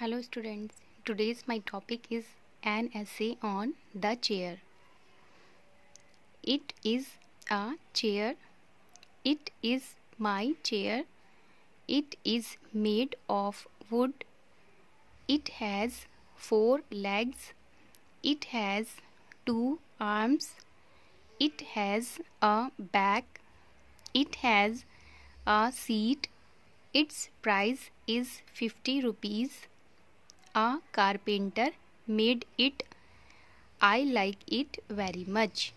Hello students, today's my topic is an essay on the chair. It is a chair. It is my chair. It is made of wood. It has four legs. It has two arms. It has a back. It has a seat. Its price is 50 rupees. A carpenter made it. I like it very much.